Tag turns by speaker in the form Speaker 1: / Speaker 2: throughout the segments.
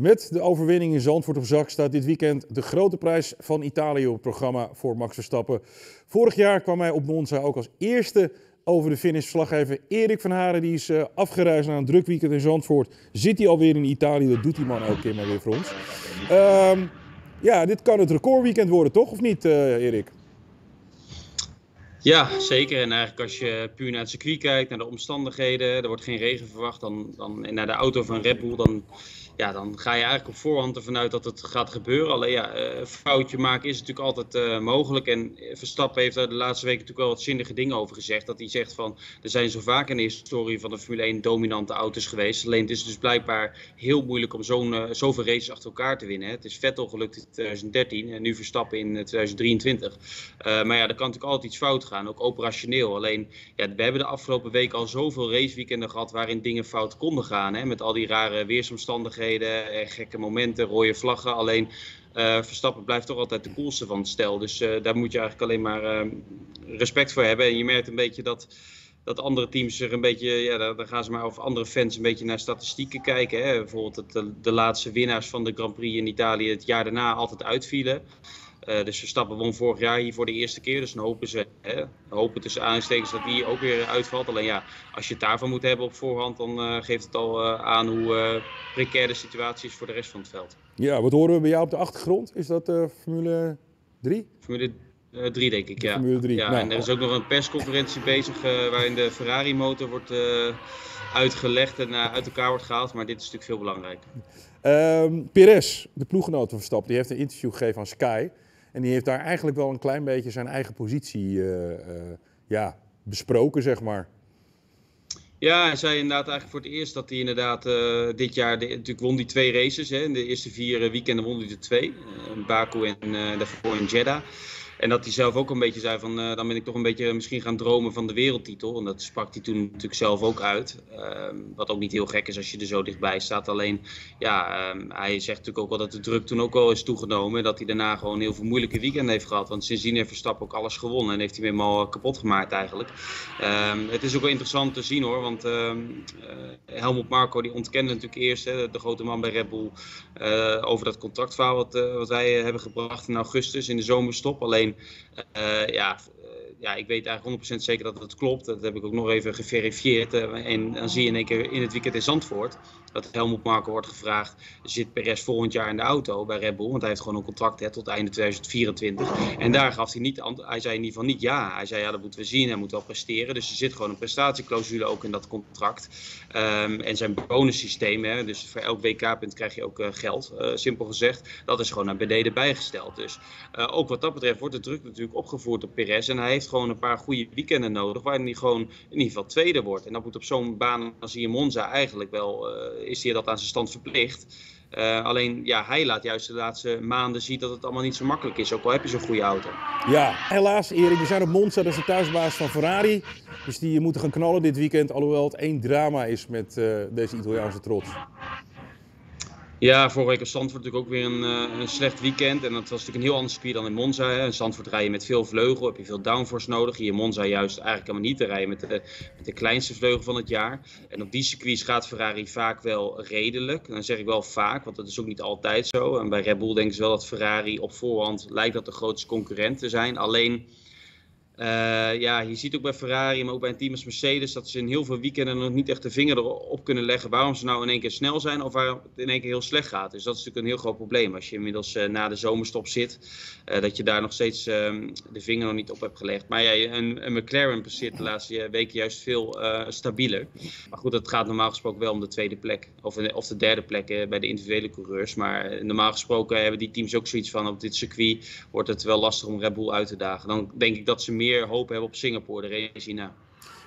Speaker 1: Met de overwinning in Zandvoort op zak staat dit weekend de grote prijs van Italië op het programma voor Max Verstappen. Vorig jaar kwam hij op Monza ook als eerste over de finish. Verslaggever Erik van Haren die is uh, afgereisd naar een druk weekend in Zandvoort. Zit hij alweer in Italië, dat doet die man elke keer maar weer voor ons. Uh, ja, dit kan het recordweekend worden toch, of niet uh, Erik?
Speaker 2: Ja, zeker. En eigenlijk als je puur naar het circuit kijkt, naar de omstandigheden, er wordt geen regen verwacht, dan, dan, en naar de auto van Red Bull, dan ja, dan ga je eigenlijk op voorhand ervan uit dat het gaat gebeuren. Alleen ja, eh, foutje maken is natuurlijk altijd uh, mogelijk. En Verstappen heeft daar de laatste weken natuurlijk wel wat zinnige dingen over gezegd. Dat hij zegt van, er zijn zo vaak in de historie van de Formule 1 dominante auto's geweest. Alleen het is dus blijkbaar heel moeilijk om zo'n, zoveel races achter elkaar te winnen. Hè. Het is Vettel gelukt in 2013 en nu Verstappen in 2023. maar ja, er kan natuurlijk altijd iets fout gaan, ook operationeel. Alleen, ja, we hebben de afgelopen week al zoveel raceweekenden gehad waarin dingen fout konden gaan. Hè, met al die rare weersomstandigheden en gekke momenten, rode vlaggen. Alleen uh, Verstappen blijft toch altijd de coolste van het stel. Dus uh, daar moet je eigenlijk alleen maar uh, respect voor hebben. En je merkt een beetje dat, dat andere teams er een beetje, ja, daar, gaan ze maar, of andere fans een beetje naar statistieken kijken. Hè. Bijvoorbeeld dat de laatste winnaars van de Grand Prix in Italië het jaar daarna altijd uitvielen. Uh, dus Verstappen won vorig jaar hier voor de eerste keer. Dus dan hopen ze, hè, hopen tussen aanstekens dat die ook weer uitvalt. Alleen ja, als je het daarvan moet hebben op voorhand, dan uh, geeft het al uh, aan hoe precair de situatie is voor de rest van het veld.
Speaker 1: Ja, wat horen we bij jou op de achtergrond? Is dat Formule 3?
Speaker 2: Formule 3 denk ik, ja.
Speaker 1: Formule 3.
Speaker 2: Ja,
Speaker 1: nou,
Speaker 2: en er is ook nog een persconferentie bezig waarin de Ferrari motor wordt uitgelegd en uit elkaar wordt gehaald. Maar dit is natuurlijk veel belangrijker.
Speaker 1: Um, Perez, de ploeggenoot van Verstappen, die heeft een interview gegeven aan Sky. En die heeft daar eigenlijk wel een klein beetje zijn eigen positie uh, uh, ja, besproken, zeg maar.
Speaker 2: Ja, hij zei inderdaad eigenlijk voor het eerst dat hij inderdaad uh, dit jaar, de, natuurlijk won die twee races. Hè. In de eerste vier weekenden won hij er twee. Baku en daarvoor in Jeddah. En dat hij zelf ook een beetje zei van, uh, dan ben ik toch een beetje misschien gaan dromen van de wereldtitel. En dat sprak hij toen natuurlijk zelf ook uit. Uh, wat ook niet heel gek is als je er zo dichtbij staat. Alleen, ja, uh, hij zegt natuurlijk ook wel dat de druk toen ook wel is toegenomen. En dat hij daarna gewoon heel veel moeilijke weekenden heeft gehad. Want sindsdien heeft Verstappen ook alles gewonnen. En heeft hij hem helemaal kapot gemaakt eigenlijk. Ehm, het is ook wel interessant te zien hoor. Want ehm, eh, Helmut Marco die ontkende natuurlijk eerst, hè, de grote man bij Red Bull, eh, over dat contractverhaal wat, wat wij hebben gebracht in augustus in de zomerstop. Alleen uh, ja, ja, ik weet eigenlijk 100% zeker dat het klopt. Dat heb ik ook nog even geverifieerd. en dan zie je in één keer in het weekend in Zandvoort dat Helmut Marko wordt gevraagd: zit Perez volgend jaar in de auto bij Red Bull? Want hij heeft gewoon een contract hè, tot einde 2024. En daar gaf hij niet, hij zei in ieder geval niet ja. Hij zei ja, dat moeten we zien, hij moet wel presteren. Dus er zit gewoon een prestatieclausule ook in dat contract. Um, en zijn bonussysteem, hè, dus voor elk WK-punt krijg je ook uh, geld, uh, simpel gezegd. Dat is gewoon naar beneden bijgesteld. Dus uh, ook wat dat betreft wordt de druk natuurlijk opgevoerd op Perez. En hij heeft gewoon een paar goede weekenden nodig, waarin hij gewoon in ieder geval tweede wordt. En dat moet op zo'n baan als hier Monza eigenlijk wel is hij dat aan zijn stand verplicht. Uh, alleen ja, hij laat juist de laatste maanden zien dat het allemaal niet zo makkelijk is. Ook al heb je zo'n goede auto.
Speaker 1: Ja, helaas Erik. We zijn op Monza, dat is de thuisbaas van Ferrari. Dus die moeten gaan knallen dit weekend. Alhoewel het één drama is met uh, deze Italiaanse trots.
Speaker 2: Ja, vorige week was Zandvoort natuurlijk ook weer een, uh, een, slecht weekend. En dat was natuurlijk een heel ander circuit dan in Monza. Hè. In Zandvoort rij je met veel vleugel, heb je veel downforce nodig. In Monza juist eigenlijk helemaal niet te rijden met de, met de kleinste vleugel van het jaar. En op die circuits gaat Ferrari vaak wel redelijk. En dan zeg ik wel vaak, want dat is ook niet altijd zo. En bij Red Bull denken ze wel dat Ferrari op voorhand lijkt dat de grootste concurrent te zijn. Alleen uh, ja, je ziet ook bij Ferrari, maar ook bij een team als Mercedes, dat ze in heel veel weekenden nog niet echt de vinger erop kunnen leggen waarom ze nou in één keer snel zijn of waarom het in één keer heel slecht gaat. Dus dat is natuurlijk een heel groot probleem als je inmiddels uh, na de zomerstop zit, uh, dat je daar nog steeds ehm, de vinger nog niet op hebt gelegd. Maar ja, een, een McLaren passeert de laatste weken juist veel stabieler. Maar goed, het gaat normaal gesproken wel om de tweede plek of, of de derde plek bij de individuele coureurs. Maar normaal gesproken hebben die teams ook zoiets van op dit circuit wordt het wel lastig om Red Bull uit te dagen. Dan denk ik dat ze meer meer hoop hebben op Singapore, de race hierna.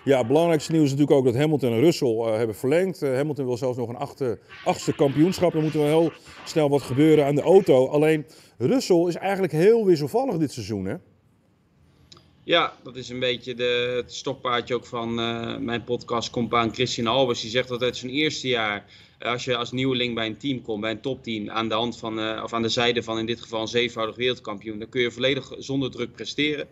Speaker 1: Ja, het belangrijkste nieuws is natuurlijk ook dat Hamilton en Russell uh, hebben verlengd. Uh, Hamilton wil zelfs nog een achte, achtste kampioenschap. Er moet wel heel snel wat gebeuren aan de auto. Alleen Russell is eigenlijk heel wisselvallig dit seizoen, hè?
Speaker 2: Ja, dat is een beetje de, het stokpaardje ook van uh, mijn podcastcompaan Christian Albers. Die zegt dat uit zijn eerste jaar, als je als nieuweling bij een team komt, bij een topteam, aan de hand van, of aan de zijde van in dit geval een zevenvoudig wereldkampioen, dan kun je volledig zonder druk presteren.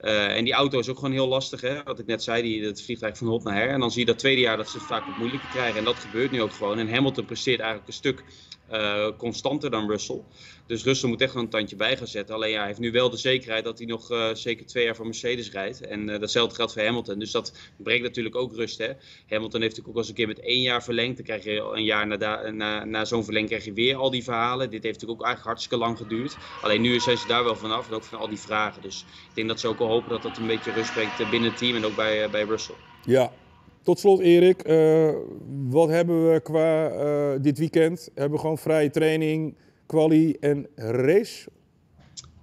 Speaker 2: Uh, en die auto is ook gewoon heel lastig, hè? wat ik net zei, die, het vliegtuig van hot naar her. En dan zie je dat tweede jaar dat ze het vaak wat moeilijker krijgen. En dat gebeurt nu ook gewoon. En Hamilton presteert eigenlijk een stuk constanter dan Russell. Dus Russell moet echt wel een tandje bij gaan zetten. Alleen ja, hij heeft nu wel de zekerheid dat hij nog uh, zeker twee jaar voor Mercedes rijdt. En uh, datzelfde geldt voor Hamilton. Dus dat brengt natuurlijk ook rust. Hè? Hamilton heeft natuurlijk ook al eens een keer met één jaar verlengd. Dan krijg je een jaar na, na, na zo'n verlenging krijg je weer al die verhalen. Dit heeft natuurlijk ook eigenlijk hartstikke lang geduurd. Alleen nu zijn ze daar wel vanaf en ook van al die vragen. Dus ik denk dat ze ook al hopen dat dat een beetje rust brengt eh, binnen het team en ook bij, bij Russell.
Speaker 1: Ja, tot slot, Erik. Uh, wat hebben we qua uh, dit weekend? Hebben we gewoon vrije training, quali en race?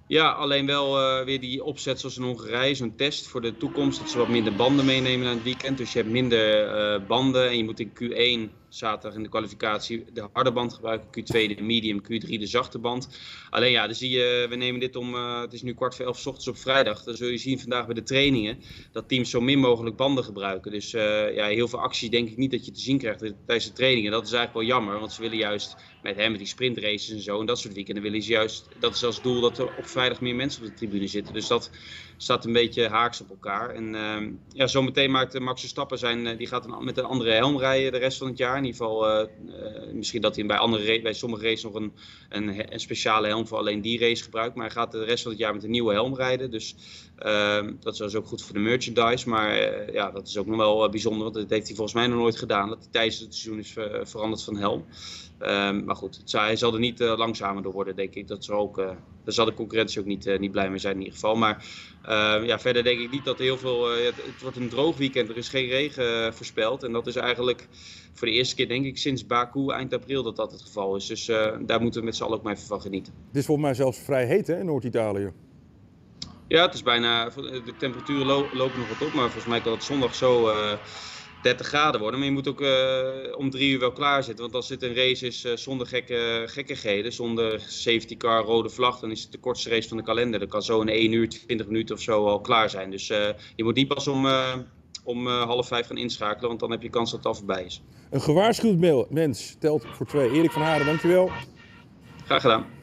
Speaker 2: Ja, alleen wel uh, weer die opzet zoals in Hongarije, zo'n test voor de toekomst. Dat ze wat minder banden meenemen aan het weekend. Dus je hebt minder banden en je moet in Q1 zaterdag in de kwalificatie de harde band gebruiken. Q2 de medium, Q3 de zachte band. Alleen ja, dan zie je, we nemen dit om, uh, het is nu kwart voor elf ochtends op vrijdag. Dan zul je zien vandaag bij de trainingen dat teams zo min mogelijk banden gebruiken. Dus uh, ja, heel veel acties denk ik niet dat je te zien krijgt tijdens de trainingen. Dat is eigenlijk wel jammer, want ze willen juist met hem die sprintraces en zo en dat soort weekenden willen ze juist, dat is als doel dat er op vrijdag meer mensen op de tribune zitten. Dus dat staat een beetje haaks op elkaar. En uh, ja, zometeen maakt Max Verstappen zijn, die gaat een, met een andere helm rijden de rest van het jaar. In ieder geval, uh, misschien dat hij bij, andere, bij sommige races nog een, een, een, speciale helm voor alleen die race gebruikt. Maar hij gaat de rest van het jaar met een nieuwe helm rijden. Dus uh, dat is ook goed voor de merchandise. Maar uh, ja, dat is ook nog wel bijzonder. Want dat heeft hij volgens mij nog nooit gedaan. Dat hij tijdens het seizoen is veranderd van helm. Um, maar goed, het, hij zal er niet langzamer door worden, denk ik. Dat zal ook, daar zal de concurrentie ook niet, uh, niet blij mee zijn in ieder geval. Maar ehm, ja, verder denk ik niet dat er heel veel... Het, het, wordt een droog weekend, er is geen regen voorspeld. En dat is eigenlijk voor de eerste keer, denk ik, sinds Baku eind april dat dat het geval is. Dus daar moeten we met z'n allen ook maar even van genieten.
Speaker 1: Het is volgens mij zelfs vrij heet hè, in Noord-Italië.
Speaker 2: Ja, het is bijna... De temperaturen lo lopen nog wat op, maar volgens mij kan het zondag zo... 30 graden worden. Maar je moet ook uh, om drie uur wel klaar zitten. Want als dit een race is uh, zonder gekke, gekkigheden, zonder safety car, rode vlag, dan is het de kortste race van de kalender. Dan kan zo in 1 uur, 20 minuten of zo al klaar zijn. Dus uh, je moet niet pas om, om half vijf gaan inschakelen, want dan heb je kans dat het al voorbij is.
Speaker 1: Een gewaarschuwd mens telt voor twee. Erik van Haren, dankjewel.
Speaker 2: Graag gedaan.